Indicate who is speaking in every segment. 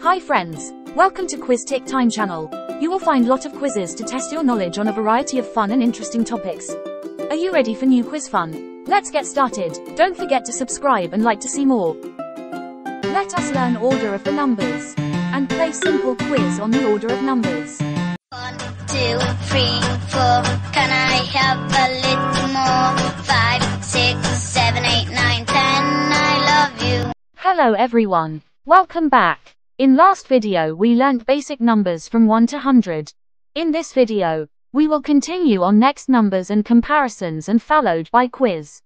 Speaker 1: Hi friends, welcome to Quiz Tik Time channel. You will find lot of quizzes to test your knowledge on a variety of fun and interesting topics. Are you ready for new quiz fun? Let's get started. Don't forget to subscribe and like to see more. Let us learn order of the numbers and play simple quiz on the order of numbers.
Speaker 2: One, two, three, four. Can I have a little more? Five, six, seven, eight, nine, ten. I love you.
Speaker 1: Hello everyone. Welcome back. In last video we learnt basic numbers from 1 to 100. In this video, we will continue on next numbers and comparisons and followed by quiz.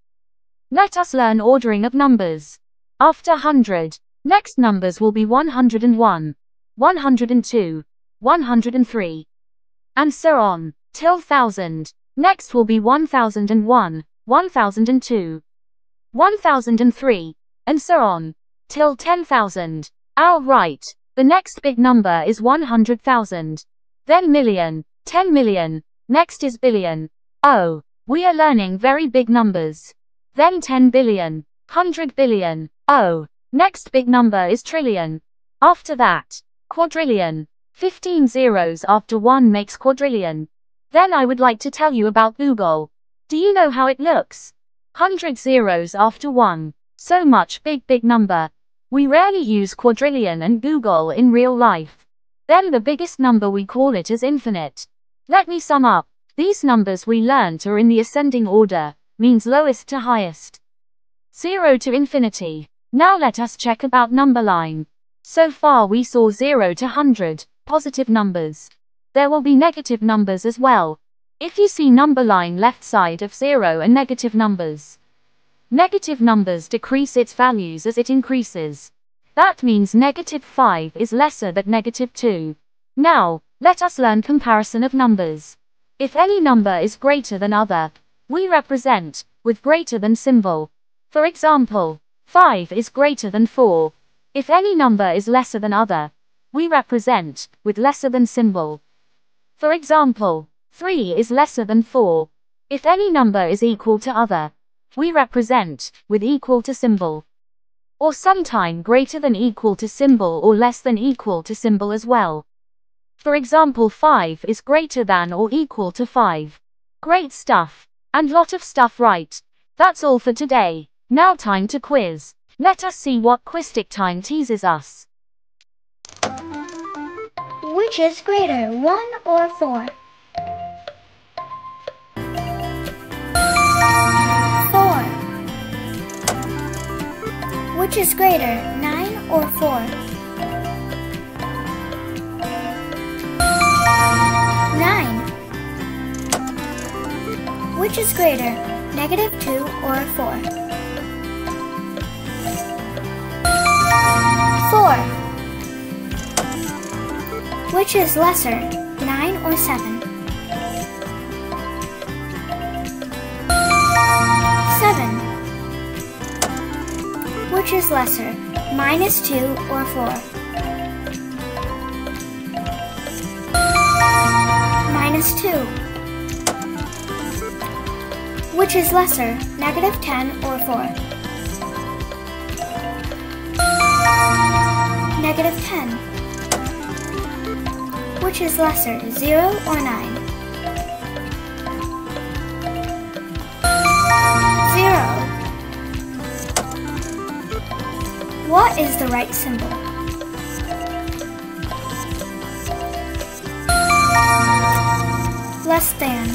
Speaker 1: Let us learn ordering of numbers. After 100, next numbers will be 101, 102, 103, and so on, till 1000. Next will be 1001, 1002, 1003, and so on, till 10,000. Alright, the next big number is 100,000. Then million, 10 million, next is billion. Oh, we are learning very big numbers. Then 10 billion, 100 billion. Oh, next big number is trillion. After that, quadrillion. 15 zeros after 1 makes quadrillion. Then I would like to tell you about googol. Do you know how it looks? 100 zeros after 1. So much big big number. We rarely use quadrillion and googol in real life. Then the biggest number we call it as infinite. Let me sum up. These numbers we learnt are in the ascending order, means lowest to highest. 0 to infinity. Now let us check about number line. So far we saw 0 to 100, positive numbers. There will be negative numbers as well. If you see number line left side of 0 and negative numbers. Negative numbers decrease its values as it increases. That means negative 5 is lesser than negative 2. Now, let us learn comparison of numbers. If any number is greater than other, we represent with greater than symbol. For example, 5 is greater than 4. If any number is lesser than other, we represent with lesser than symbol. For example, 3 is lesser than 4. If any number is equal to other, we represent with equal to symbol. Or sometime greater than equal to symbol or less than equal to symbol as well. For example 5 is greater than or equal to 5. Great stuff. And lot of stuff right. That's all for today. Now time to quiz. Let us see what Quiz Tik Time teases us.
Speaker 3: Which is greater, 1 or 4? 4. Which is greater, 9 or 4? 9. Which is greater, negative 2 or 4? 4. Which is lesser, 9 or 7? Which is lesser, minus 2 or 4? Minus 2. Which is lesser, negative 10 or 4? Negative 10. Which is lesser, 0 or 9? What is the right symbol? Less than.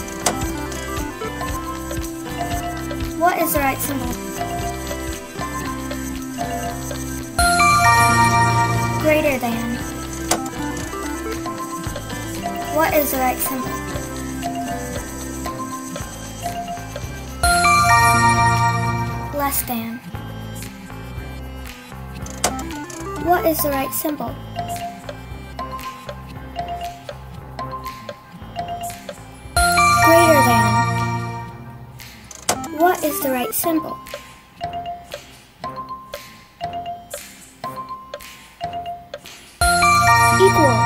Speaker 3: What is the right symbol? Greater than. What is the right symbol? Less than. What is the right symbol? Greater than. What is the right symbol? Equal.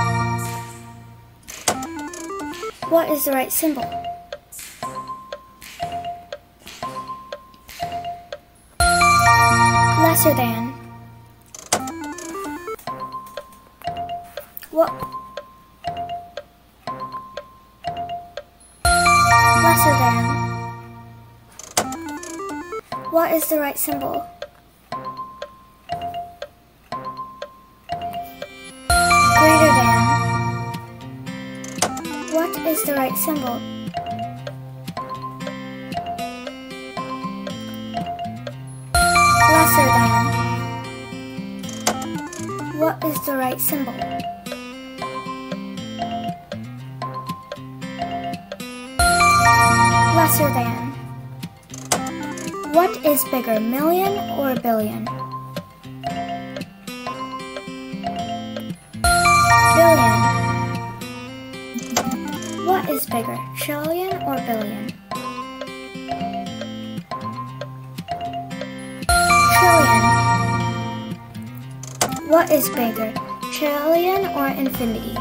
Speaker 3: What is the right symbol? lesser than. What? Lesser than. What is the right symbol? Greater than. What is the right symbol? Lesser than. What is the right symbol? Lesser than. What is bigger, million or billion? Billion. What is bigger, trillion or billion? Trillion. What is bigger, trillion or infinity?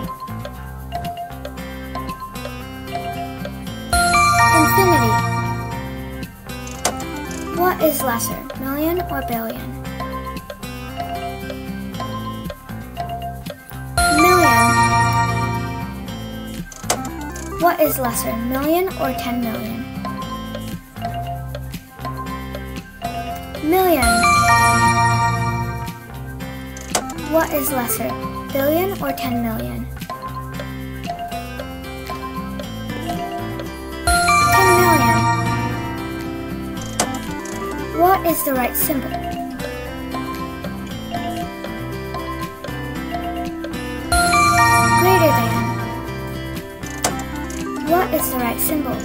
Speaker 3: Infinity. What is lesser, million or billion? Million. What is lesser, million or 10 million? Million. What is lesser, billion or 10 million? What is the right symbol? Greater than. What is the right symbol?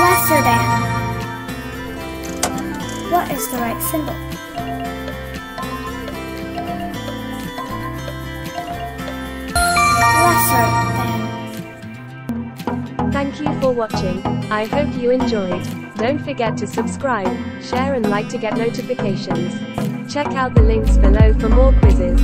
Speaker 3: Lesser than. What is the right symbol? Lesser.
Speaker 4: Thank you for watching. I hope you enjoyed. Don't forget to subscribe, share and like to get notifications. Check out the links below for more quizzes.